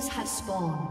Minions have spawned.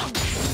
Oh,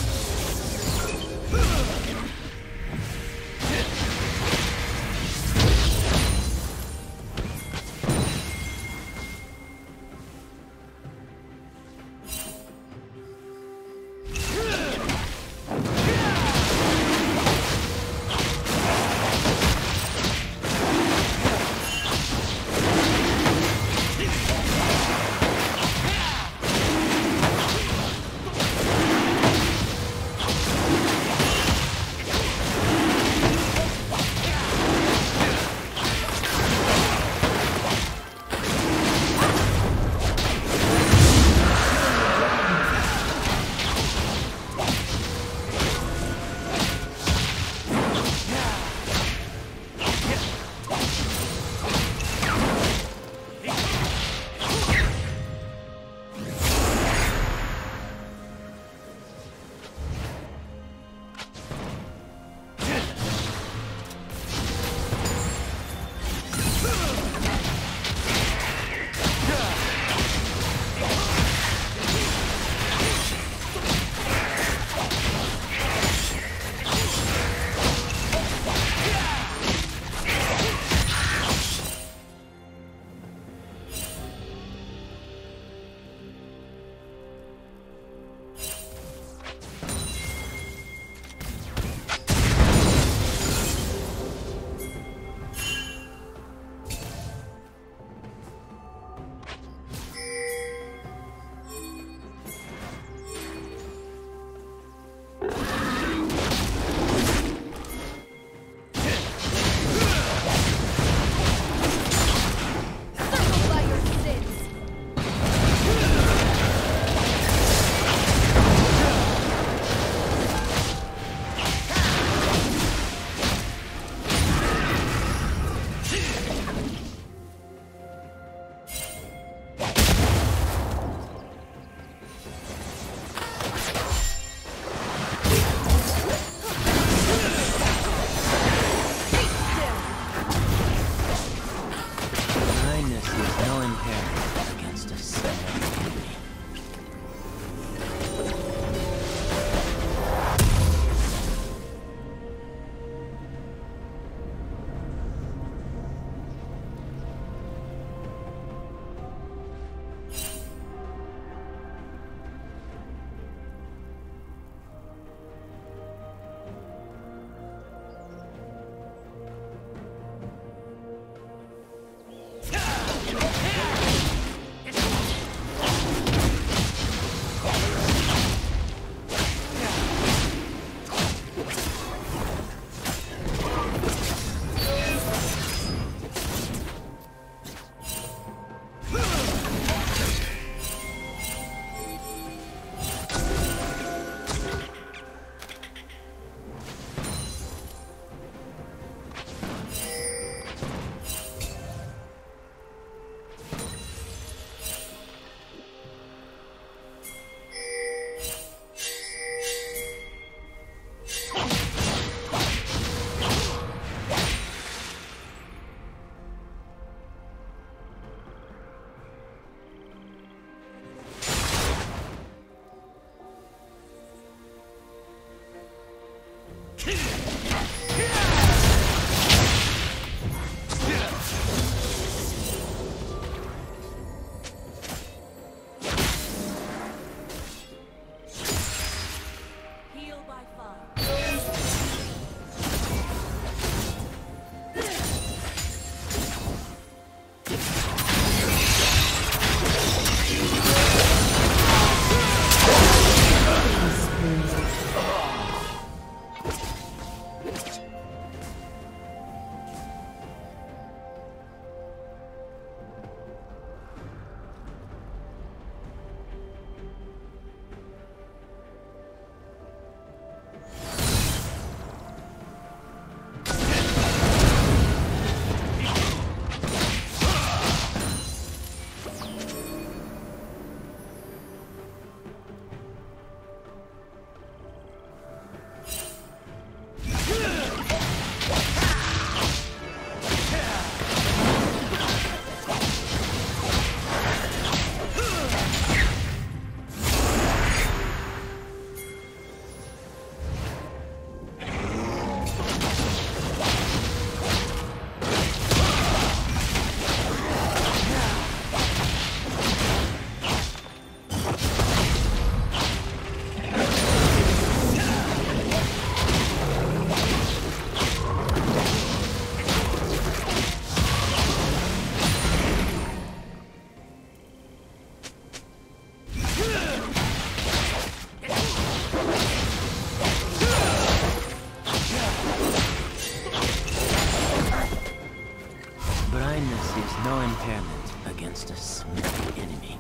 Blindness is no impairment against a sneaky enemy.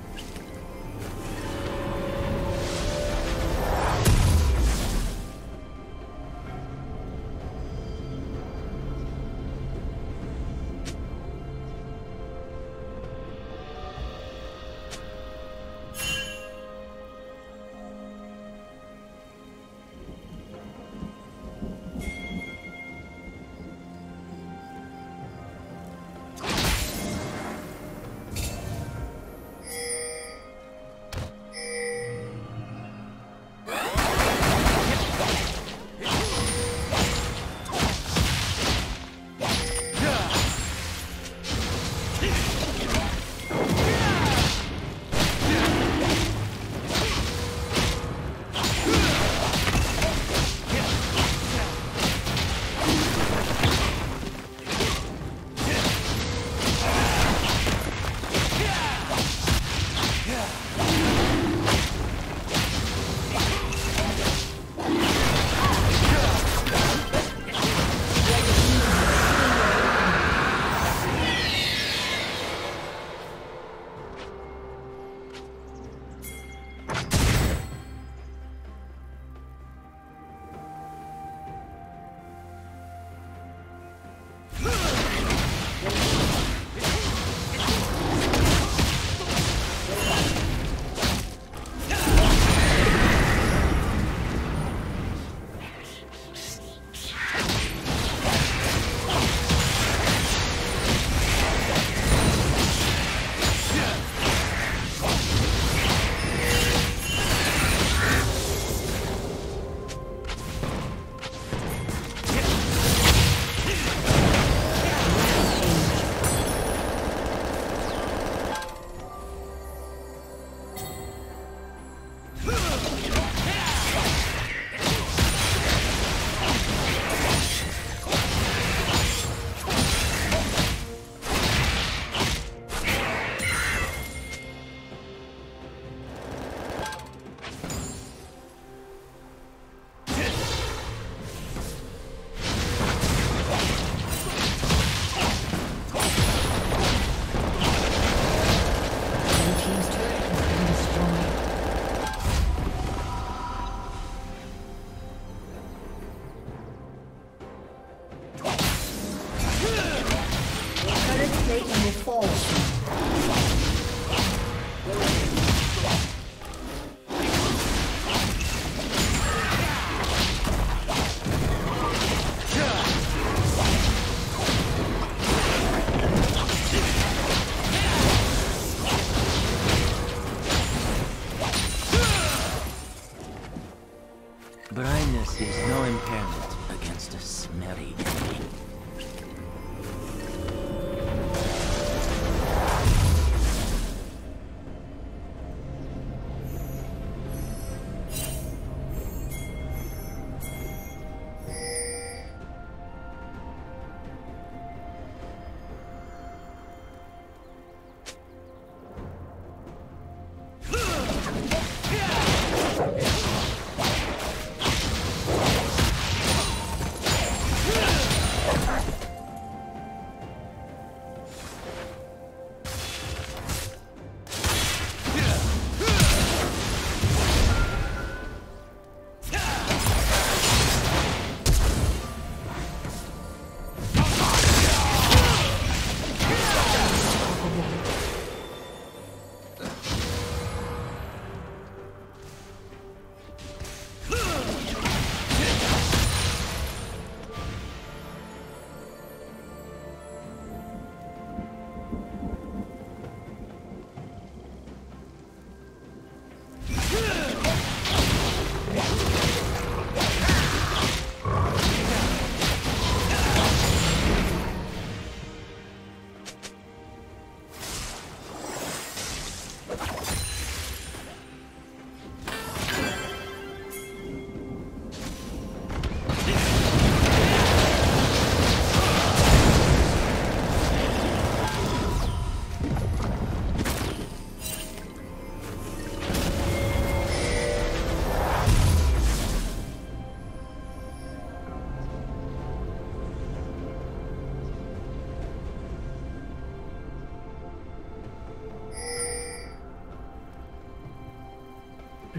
Against a